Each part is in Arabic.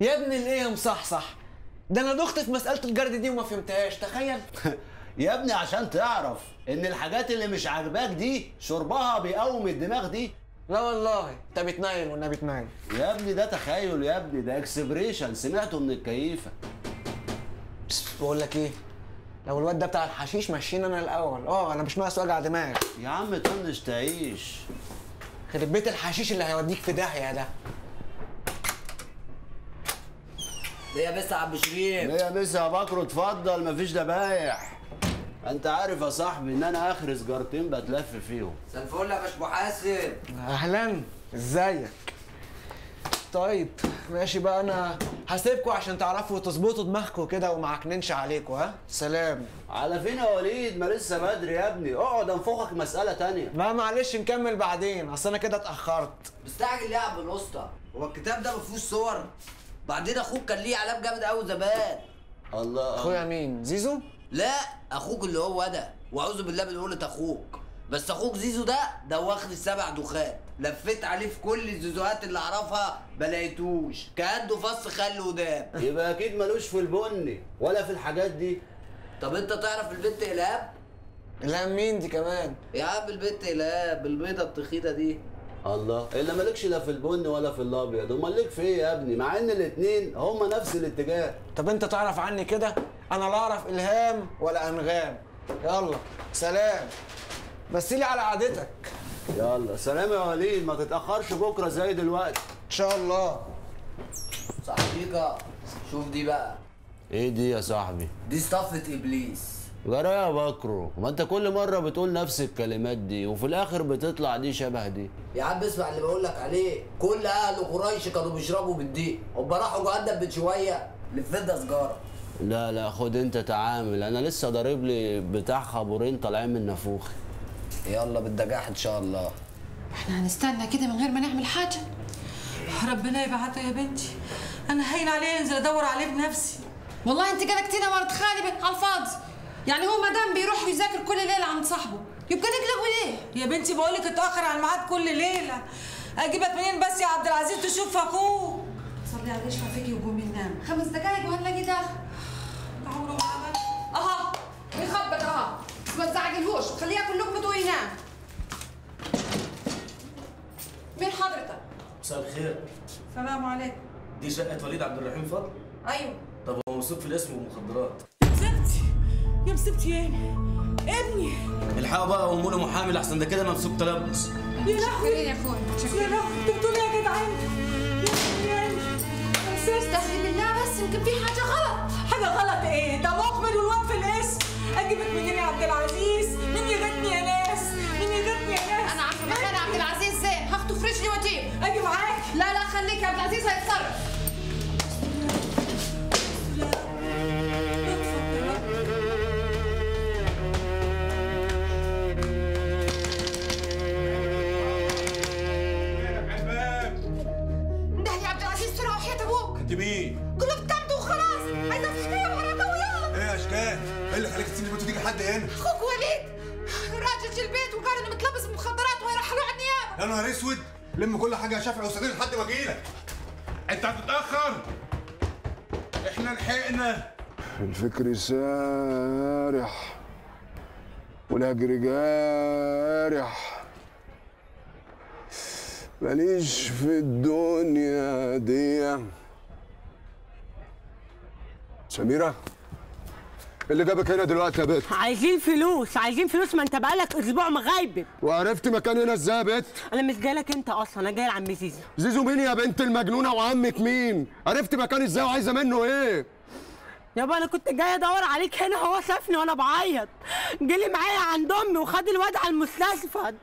يا ابن الايه يا مصحصح؟ ده أنا دخت في مسألة الجرد دي وما فهمتهاش تخيل. يا ابني عشان تعرف ان الحاجات اللي مش عاجباك دي شربها بيقوم الدماغ دي. لا والله انت بتنايل والنبي بتنايل يا ابني ده تخيل يا ابني ده expression سمعته من الكيفة. بس بقول لك إيه لو الواد ده بتاع الحشيش مشينا أنا الأول. آه أنا مش ناقص وجع دماغ. يا عم طنش تعيش. خرب بيت الحشيش اللي هيوديك في داهية ده. ليه يا بس يا عم شريف ليه يا بس يا بكر اتفضل مفيش دبايح أنت عارف يا صاحبي إن أنا آخر سجارتين بتلف فيهم. الفل يا باش محاسب أهلا. إزيك؟ طيب ماشي بقى. أنا هسيبكوا عشان تعرفوا تظبطوا دماغكم كده وما عكننش عليكم ها؟ سلام. على فين يا وليد؟ ما لسه بدري يا ابني. اقعد انفخك مسألة تانية. لا معلش نكمل بعدين. أصل أنا كده اتأخرت. مستعجل ليه يا عم الاسطى هو الكتاب ده ما فيهوش صور؟ بعدين أخوك كان ليه علام جامد قوي زمان. الله. اخويا مين؟ زيزو؟ لا أخوك اللي هو ده. واعوذ بالله من قولة أخوك. بس أخوك زيزو ده ده واخد السبع دخات لفيت عليه في كل الزيزوهات اللي اعرفها ما لقيتوش. كأنه فص خل قدام يبقى أكيد ملوش في البني ولا في الحاجات دي. طب انت تعرف البنت الهاب لا مين دي كمان؟ يا عم البنت الهاب البيضة التخينة دي. الله. الا مالكش لا في البني ولا في الأبيض. امال ليك في إيه يا ابني؟ مع إن الاتنين هما نفس الاتجاه. طب أنت تعرف عني كده؟ أنا لا أعرف إلهام ولا أنغام. يلا سلام. بس لي على قعدتك. يلا سلام يا وليد. ما تتأخرش بكرة زي دلوقتي. إن شاء الله. صاحبيكا شوف دي بقى. إيه دي يا صاحبي؟ دي صفة إبليس. جرى يا بكرو ما انت كل مرة بتقول نفس الكلمات دي وفي الآخر بتطلع دي شبه دي. يا عم اسمع اللي بقول لك عليه. كل أهل قريش كانوا بيشربوا دي. هم راحوا جهنم من شوية. سجاره لا لا خد انت تعامل. أنا لسه ضارب لي بتاع خابورين طالعين من نافوخي. يلا بالدجاح إن شاء الله. إحنا هنستنى كده من غير ما نعمل حاجة. ربنا يبعته يا بنتي. أنا هين عليه أنزل أدور عليه بنفسي. والله أنت قلقتينا مرة خالي على الفاضي. يعني هو ما دام بيروح يذاكر كل ليلة عند صاحبه يبقى نقلقوا ليه؟ يا بنتي بقولك اتأخر على الميعاد كل ليلة. أجيبك منين بس يا عبد العزيز؟ تشوف اخوه صلي على يشفع فيكي وقومي ننام خمس دقايق وهنلاقي داخل. عمره ما عمل أها بيخبط أها. بس ما تزعجلهوش خليه ياكل لقمته وينام مين حضرتك؟ مساء الخير. سلام عليكم. دي شقة وليد عبد الرحيم فضل؟ أيوه. طب هو موثوق في الاسم والمخدرات؟ يا مسبتي يا مسبتي يعني إبني. الحقوا بقى واموا له محامي لحسن ده كده ممسوك تلبس يا لهوي. يا أخوي يا لهوي. أنتوا بتقولوا إيه يا جدعان؟ يا استهدي بالله بس يمكن في حاجة غلط. حاجة غلط إيه؟ ده مقبل والواد في الاسم أجيبك منين يا عبد العزيز؟ مين يغني يا ناس؟ مين يغني يا ناس؟ أنا عارفة مكان عبد العزيز زين. هاخده في رجلي واجيب أجي معاك. لا لا خليك. يا عبد العزيز هيتصرف. لحد هنا؟ أخوك وليد. راجل في البيت وقال إنه متلبس بمخدرات وهيرحلوه على النيابة. يا نهار أسود. لم كل حاجة يا شافعي وسديد لحد ما أجيلك. أنت هتتأخر. إحنا لحقنا. الفكر سارح. والهجر جارح. ماليش في الدنيا دي. سميرة؟ اللي جابك هنا دلوقتي يا بت. عايزين فلوس عايزين فلوس ما انت بقالك أسبوع مغايب وعرفت مكان هنا إزاي يا بت؟ أنا مش جايلك أنت أصلا أنا جاي لعم زيزو. زيزو مين يا بنت المجنونة وعمك مين؟ عرفت مكان إزاي وعايزة منه إيه؟ يابا أنا كنت جاي أدور عليك هنا هو شافني وأنا بعيط. جالي معايا عند أمي وخد الواد على المستشفى.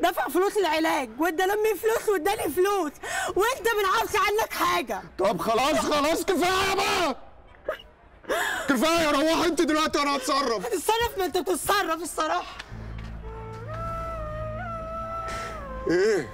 دفع فلوس العلاج وادى لأمي فلوس واداني فلوس. وأنت ما عنك حاجة. طب خلاص خلاص كفاية بقى كفاية روح انت دلوقتي وأنا هتصرف. هتتصرف ما انت بتتصرف الصراحة. إيه؟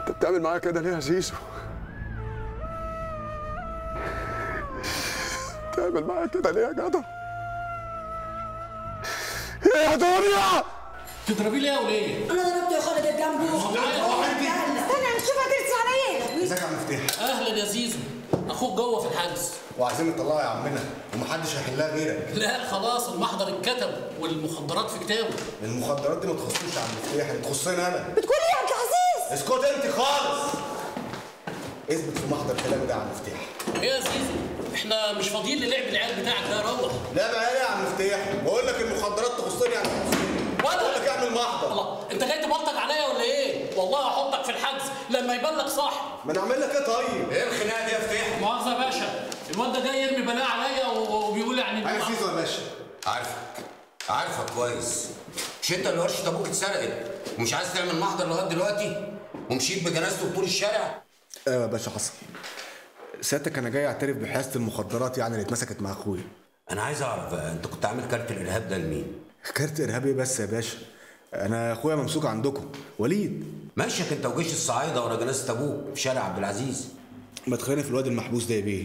انت بتعمل معايا كده ليه يا زيزو؟ بتعمل معايا كده ليه يا جدع؟ إيه يا دنيا؟ تضربي ليه يا ولية؟ أنا ضربت يا خالد جنبه استنى نشوف هترسي على إيه ازيك يا عم مفتاح؟ أهلا يا زيزو. أخوك جوه في الحجز. وعايزين نطلعها يا عمنا ومحدش هيحلها غيرك. لا خلاص المحضر اتكتب والمخدرات في كتابه. المخدرات دي ما تخصنيش يا عم مفتاح دي تخصني أنا. بتقول إيه يا عبد العزيز اسكت أنت خالص. اثبت في محضر كلامي ده يا عم مفتاح. إيه يا زيزو إحنا مش فاضيين للعب العيال بتاعك ده روح. لا بقى إيه يا عم مفتاح. بقول لك المخدرات تخصني يعني. تخصني ولا؟ بقول لك اعمل محضر. الله أنت جاي تبلطج عليا ولا إيه؟ والله هحطك في الحجز لما يبان لك صح ما أنا اعمل لك إيه طيب؟ إيه الخناقه دي يا فتح؟ مؤاخذة يا باشا. الواد ده جاي يرمي بلاء عليا وبيقول يعني أنا زيزو يا باشا؟ عارفك. عارفك كويس. مش انت اللي ورشه أبوك اتسرقت. ومش عايز تعمل محضر لغاية دلوقتي؟ ومشيت بجنازته بطول الشارع؟ أيوه يا باشا حصل. سيادتك أنا جاي اعترف بحيازه المخدرات يعني اللي اتمسكت مع أخويا. أنا عايز أعرف بقى أنت كنت عامل كارت الإرهاب ده لمين؟ كارت إرهابي بس يا باشا. أنا أخويا ممسوك عندكم. وليد. ماشيك أنت وجيش الصعايدة ورا جنازة أبوك في شارع عبد العزيز. ما تخلينا في الواد المحبوس ده يا بيه.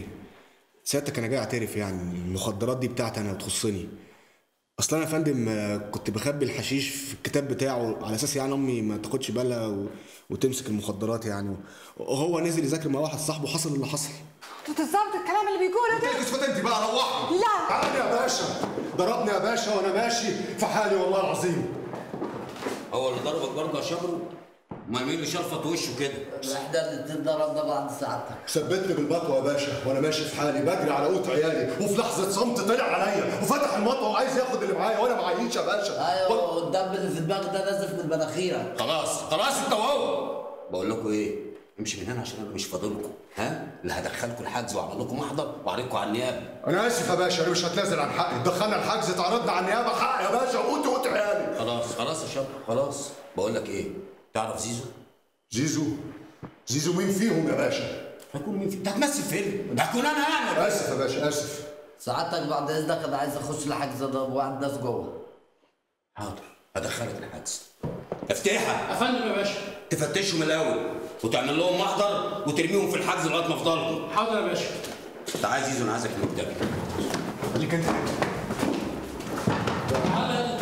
سيادتك أنا جاي أعترف يعني. المخدرات دي بتاعتي أنا وتخصني. أصلا أنا يا فندم آه، كنت بخبي الحشيش في الكتاب بتاعه على أساس يعني أمي ما تاخدش بالها و... وتمسك المخدرات يعني. وهو نزل يذاكر مع واحد صاحبه حصل اللي حصل. بالظبط الكلام اللي بيقوله ده؟ اسكت أنت بقى روحني. لا. تعالى يا باشا. ضربني يا باشا وأنا ماشي في حالي والله العظيم. هو اللي ضربك برضه يا شبرو؟ ما مين اللي شرفط وشه كده. إحنا الاتنين ضربنا بعض ساعتك. ثبتني بالمطوه يا باشا وأنا ماشي في حالي بجري على قوت عيالي وفي لحظة صمت طلع عليا وفتح المطوة وعايز ياخد اللي معايا وأنا معيش يا باشا. أيوه والدم اللي في دماغك ده نازل من مناخيرك. خلاص خلاص انت وهو بقول لكم إيه امشي من هنا عشان أنا مش فاضلكم ها؟ اللي هدخلكم الحجز وأعمل لكم محضر وأعرضكم على النيابة. أنا آسف يا باشا أنا مش هتنازل عن حقي. دخلنا الحجز اتعرضنا على النيابة. حق يا باشا وقوت وقوت عيالي. خلاص خلاص يا شباب خلاص. بقول لك إيه تعرف زيزو؟ زيزو؟ زيزو مين فيهم يا باشا؟ هيكون مين فيهم؟ انت هتمثل فيلم. ده هكون أنا يعني. آسف يا باشا آسف. سعادتك بعد إذنك أنا عايز أخش الحجز ده وعند ناس جوه. حاضر. هدخلك الحجز. افتحها. يا فندم يا باشا. تفتشهم الأول. وتعمل لهم محضر وترميهم في الحجز لغاية ما افضلهم حاضر يا باشا. تعال زيزو أنا عايزك نبدا خليك أنت. تعالى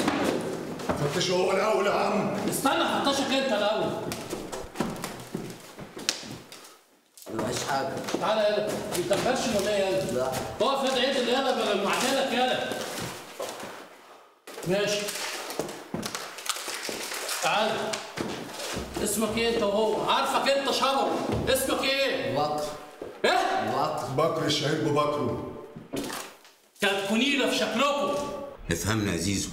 فتش هو الأول يا عم. استنى فتشك أنت الأول. مفيش حاجة. تعالى يلا انت مبرشم ولا إيه يلا؟ لا. اقف يد عدل يلا بدل ما اعدلك يلا ماشي. تعال اسمك إيه انت وهو؟ عارفك انت شرف اسمك إيه؟ بكر. إيه بكر. بكر الشهيد ببكره. كانت كنيله في شكلكم. افهمنا يا زيزو.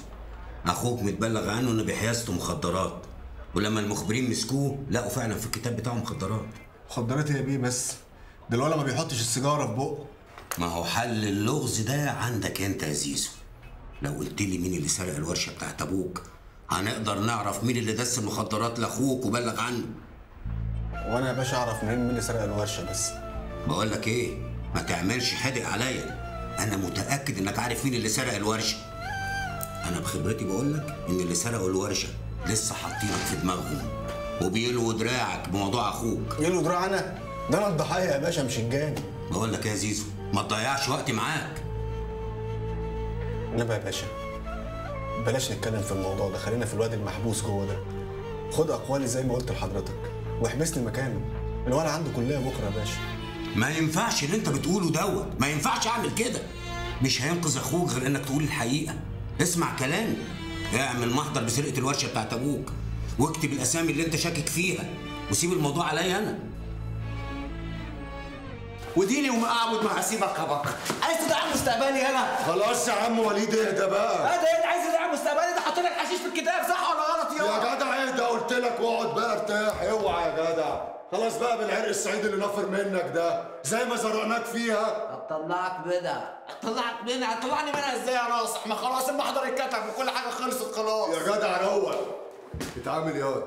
أخوك متبلغ عنه إنه بحيازته مخدرات. ولما المخبرين مسكوه لقوا فعلا في الكتاب بتاعه مخدرات. مخدرات يا بيه بس؟ ده الولد ما بيحطش السيجارة في بقه. ما هو حل اللغز ده عندك أنت يا زيزو. لو قلت لي مين اللي سرق الورشة بتاعت أبوك هنقدر نعرف مين اللي دس المخدرات لأخوك وبلغ عنه. وأنا يا باشا أعرف منين مين اللي سرق الورشة بس. بقول لك إيه؟ ما تعملش حدق عليا. أنا متأكد إنك عارف مين اللي سرق الورشة. أنا بخبرتي بقول لك إن اللي سرقوا الورشة لسه حاطينك في دماغهم وبيلووا دراعك بموضوع أخوك. يلو دراع أنا؟ ده أنا الضحيه يا باشا مش الجاني. بقول لك يا زيزو؟ ما تضيعش وقت معاك. نبقى يا باشا. بلاش نتكلم في الموضوع ده خلينا في الواد المحبوس جوه ده. خد أقوالي زي ما قلت لحضرتك واحبسني مكانه. الولد عنده كلية بكرة يا باشا. ما ينفعش اللي انت بتقوله دوت. ما ينفعش أعمل كده. مش هينقذ أخوك غير إنك تقول الحقيقة. اسمع كلامي. اعمل محضر بسرقة الورشة بتاعت أبوك. واكتب الأسامي اللي انت شاكك فيها. وسيب الموضوع عليا أنا. وديني وما أعبد ما هسيبك يا بكر عايز تدعم مستقبلي أنا خلاص يا عم وليد اهدى بقى. هذا إيه؟ عايز تدعم مستقبلي؟ ده حاطط لك حشيش في الكتاب صح ولا غلط يا يا جدع اهدى قلت لك واقعد بقى ارتاح. اوعى يا جدع. خلاص بقى بالعرق السعيد اللي نفر منك ده. زي ما زرعناك فيها. هطلعك منها. طلعك منها؟ هتطلعني منها إزاي يا ناصح ما خلاص المحضر اتكتب وكل حاجة خلصت خلاص. يا جدع روق. اتعامل ياض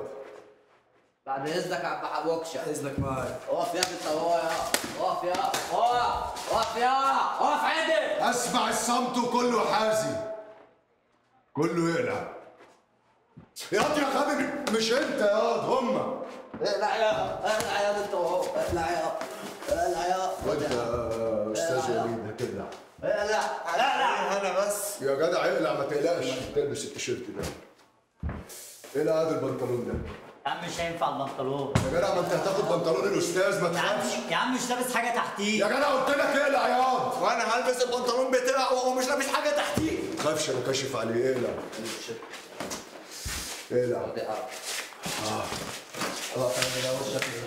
بعد إذنك يا عم حبوكشه إذنك معايا اقف يا انت وهو يا اقف يا. اقف اقف يا. اقف عدل أسمع الصمت وكله حازي. كله يقلع. ياض يا غبي مش أنت ياض هما اقلع يا. اقلع يا انت وهو اقلع يا. اقلع يا. وأنت يا أستاذ وليد هتقلع اقلع. اقلع أنا بس. يا جدع اقلع ما تقلقش. تلبس التيشيرت ده. اقلع هذا البنطلون ده؟ يا عم مش هينفع البنطلون. يا جدع ما انت هتاخد بنطلون الأستاذ ما يا عم تخافش. يا عم مش لابس حاجة تحتيه يا جدع قلت لك اقلع يا عم. وأنا هلبس البنطلون بتاعه وهو مش لابس حاجة تحتيه ما تخافش أنا كاشف عليه اقلع. اقلع.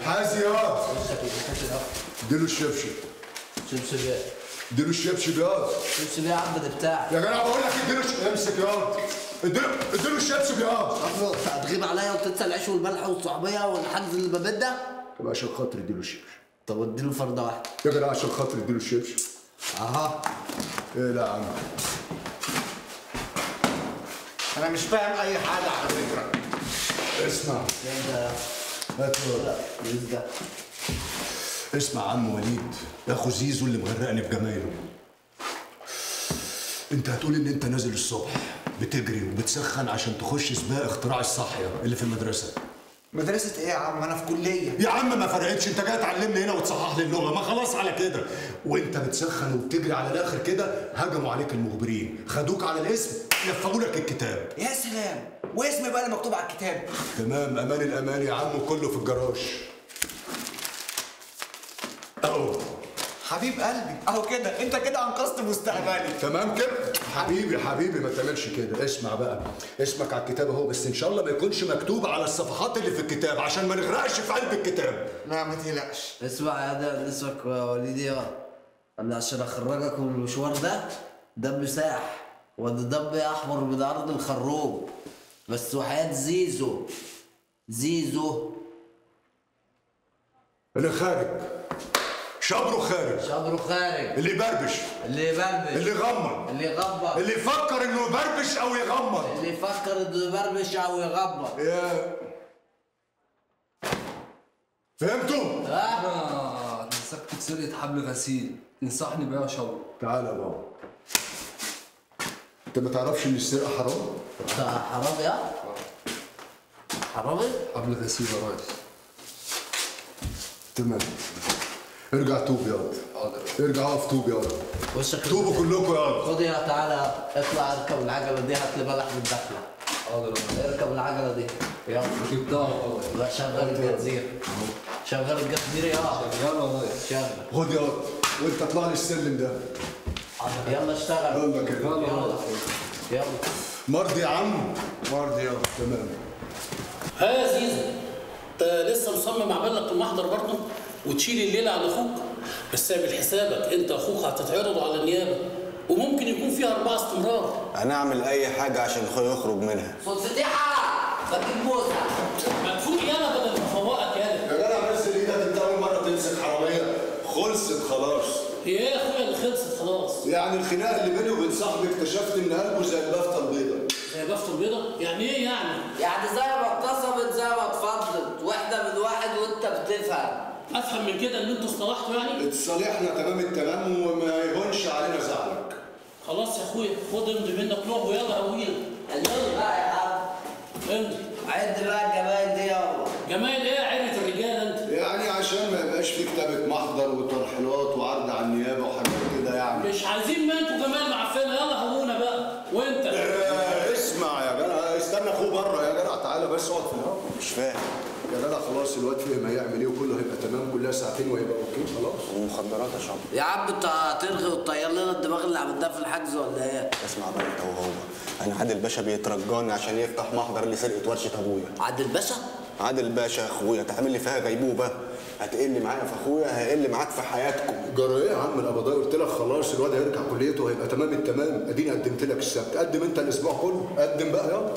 حازي يا اديله الشبشب. شبشب إيه؟ اديله الشبشب يا شبشب إيه يا عم؟ ده بتاعي يا جدع بقول لك اديله امسك يا اديله اديله الشبشب يا هتغيب عليا وتنسى العيش والملح والصحوبيه والحجز اللي ببيت ده؟ طب عشان خاطر اديله الشبشب طب اديله فرده واحدة. يا جدع عشان خاطر اديله الشبشب أها. اقلع يا عم أنا مش فاهم أي حاجة على فكرة. اسمع. ده هات ده اسمع عم وليد يا أخو زيزو اللي مغرقني بجمايله. أنت هتقول إن أنت نازل الصبح. بتجري وبتسخن عشان تخش سباق اختراع الصحية اللي في المدرسة. مدرسة إيه يا عم؟ أنا في كلية. يا عم ما فرقتش. انت جاي تعلمني هنا وتصحح لي اللغة. ما خلاص على كده. وانت بتسخن وبتجري على الآخر كده هجموا عليك المخبرين خدوك على الاسم نفذوا لك الكتاب. يا سلام! واسمي بقى اللي مكتوب على الكتاب. تمام. أمان الامان يا عم كله في الجراج. أهو. حبيب قلبي. أهو كده. أنت كده أنقذت مستقبلي. تمام كده؟ حبيبي حبيبي ما تعملش كده. اسمع بقى. اسمك على الكتاب اهو بس إن شاء الله ما يكونش مكتوب على الصفحات اللي في الكتاب عشان ما نغرقش في قلب الكتاب. لا ما تقلقش. اسمع يا ده اسمك يا وليدي يا. أنا عشان أخرجك من المشوار ده دم ساح. وده دم أحمر من أرض الخروب بس وحياة زيزو. زيزو. اللي خارج. شبره خارج. شبره خارج. اللي يبربش اللي يبربش اللي يغمض اللي يغمض اللي يفكر انه يبربش أو يغمض. اللي يفكر انه يبربش أو يغمض. يا. فهمتوا؟ أنا مسكت سرقة حبل غسيل. تنصحني بيها شاور تعالى يا بابا. انت ما تعرفش ان السرقة حرام؟ حرام يا. حرامي؟ حبل غسيل يا ريس. تمام. ارجع توب ياض ارجع اقف توب ياض وشك توبوا كلكم ياض خد يا تعالى اطلع اركب العجلة دي هات لي بلح من داخله حاضر اركب العجلة دي. يلا. جبتها لا شغل الجزير شغل الجزير يا يلا. يا ريس شغل خد ياض وانت اطلع لي السلم ده. يلا اشتغل. يلا كده. يلا. يلا. مرضي يا عم. مرضي يلا تمام. ها يا زيزو انت لسه مصمم اعمل لك المحضر برضه؟ وتشيل الليلة على أخوك. بس اعمل حسابك أنت وأخوك هتتعرضوا على النيابة. وممكن يكون فيها أربعة استمرار. هنعمل أي حاجة عشان اخويا يخرج منها. صوت فتيحه بجيب موزه مدفوق يالا بدل ما افوقك يالا. يا جدع بس إيدك أنت أول مرة تمسك حرامية. خلصت خلاص. هي إيه يا أخويا اللي خلصت خلاص. يعني الخناقه اللي بيني وبين صاحبي اكتشفت ان قلبه زي البافته البيضاء. زي بافت البيضه يعني إيه يعني؟ يعني زي أفهم من كده إن أنتوا اصطلحتوا يعني؟ اتصالحنا تمام التمام وما يهونش علينا زعلك. خلاص يا أخويا خد امضي منك نوع ويلا هوينا يلا بقى يا عم امضي. عد بقى الجمال دي يلا جمال إيه عيلة الرجاله أنت؟ يعني عشان ما يبقاش في كتابه محضر وترحيلات وعرض على النيابة وحاجات كده يعني. مش عايزين ما أنتوا جمال معفنة. يلا هونا بقى. وأنت؟ آه، اسمع يا جدع. استنى أخوه بره يا جدع. تعالى بس اقعد في الهوا. مش فاهم. يا جدع خلاص الواد فهم هيعمل إيه وكله هيبقى تمام كلها ساعتين وهيبقى أوكي خلاص. ومخدرات يا شعب. يا عم انت هترغي وتطير لنا الدماغ اللي عملناها في الحجز ولا إيه؟ اسمع بقى انت وهو. أنا عادل باشا بيترجاني عشان يفتح محضر لسرقة ورشة أبويا. عادل باشا؟ عادل باشا يا أخويا تعمل لي فيها غيبوبة؟ هتقل معايا في أخويا هيقل معاك في حياتكم. جرى إيه يا عم القبضاء قلت لك خلاص الواد هيرجع كليته وهيبقى تمام التمام. أديني قدمت لك السبت. قدم أنت الأسبوع كله. قدم بقى يلا.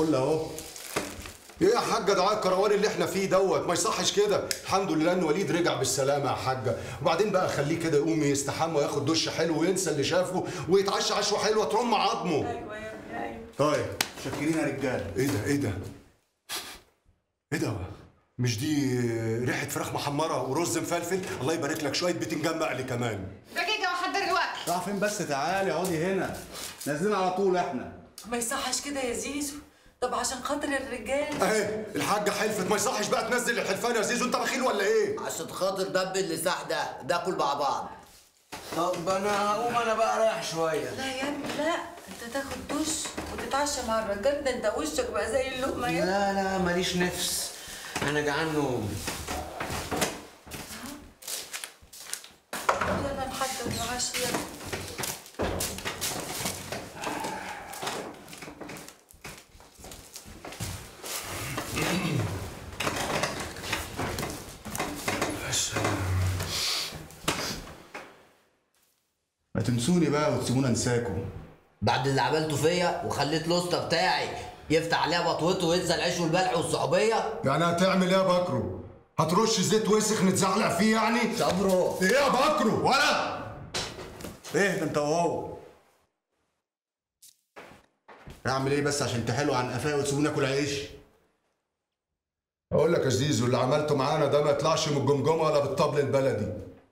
الفل اهو. إيه يا حاجة؟ دعاء الكروان اللي إحنا فيه دوت. ما يصحش كده. الحمد لله ان وليد رجع بالسلامة يا حاجة. وبعدين بقى خليه كده يقوم يستحمى وياخد دش حلو وينسى اللي شافه ويتعشى عشوة حلوة ترم عظمه. أيوه يا ابني أيوه. طيب. شاكرين يا رجاله إيه ده؟ إيه ده؟ إيه ده؟ مش دي ريحة فراخ محمرة ورز مفلفل؟ الله يبارك لك شوية بتنجان مقلي كمان. دقيقة وحضر الوقت راح فين بس؟ تعالي اقعدي هنا. نازلين على طول إحنا. ما يصحش كده يا زيزو. طب عشان خاطر الرجال. اهي الحاجة حلفت. ما يصحش بقى تنزل الحلفان يا زيزو انت بخيل ولا إيه؟ عشان خاطر دب اللساح ده ده كل مع بعض. طب أنا هقوم أنا بقى رايح شوية. لا يا ابني لا. انت تاخد دش وتتعشى مع الرجال. ده انت وشك بقى زي اللقمة يا لا لا ماليش نفس. أنا جعان نوم. يلا نحضر العشاء. ما تنسوني بقى وتسيبونا انساكم بعد اللي عملته فيا وخليت الاسطى بتاعي يفتح عليها بطوته وينسى العيش والبلع والصحوبية. يعني هتعمل إيه يا بكرو؟ هترش زيت وسخ نتزعلق فيه يعني؟ صبرو إيه يا بكرو؟ ولا! إيه أنت وهو أعمل إيه بس عشان تحلوا عن قفايا وتسيبوني اكل عيش؟ أقول لك يا زيزو اللي عملته معانا ده ما يطلعش من الجمجمة ولا بالطبل البلدي.